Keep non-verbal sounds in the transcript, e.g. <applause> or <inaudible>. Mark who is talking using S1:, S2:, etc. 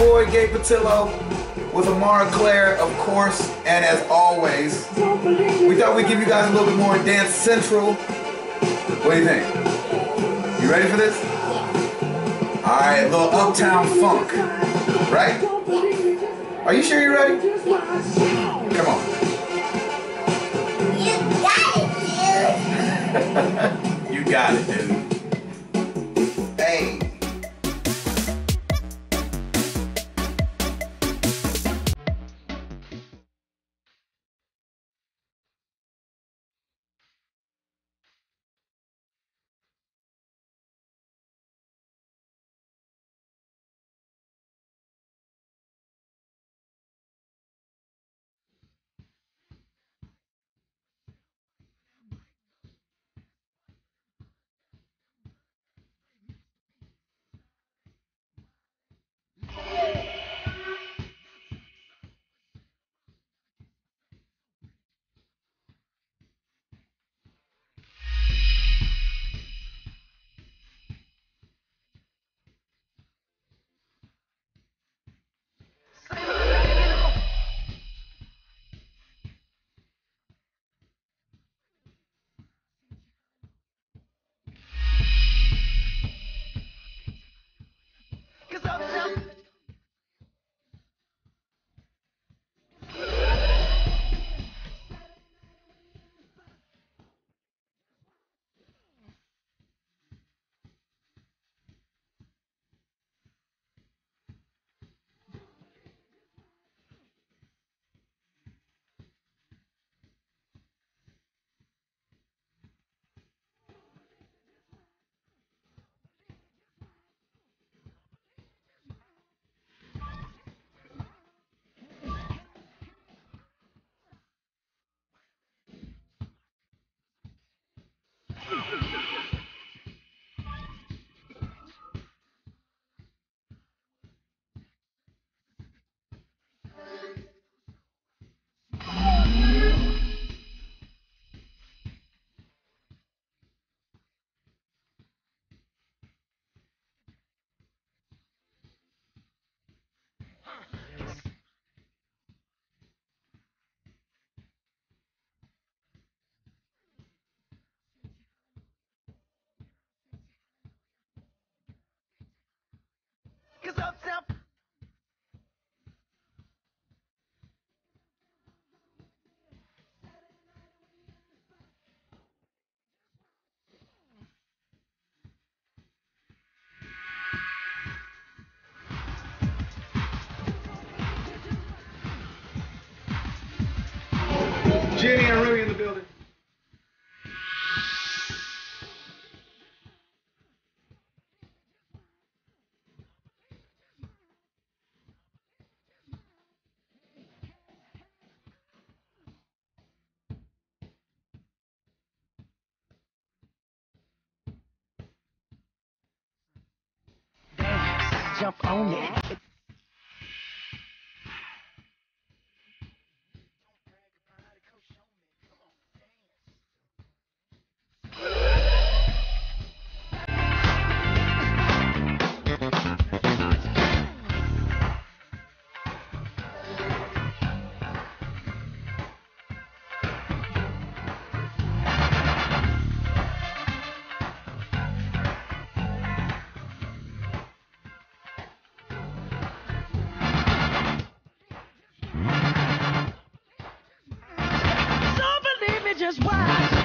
S1: boy Gabe Patillo with Amara Claire, of course, and as always, we thought we'd give you guys a little bit more Dance Central. What do you think? You ready for this? Alright, a little Uptown Funk, right? Are you sure you're ready? Come on.
S2: You got it, dude. <laughs>
S1: You got it, dude. Hey. Jenny
S3: jump on it. Just watch.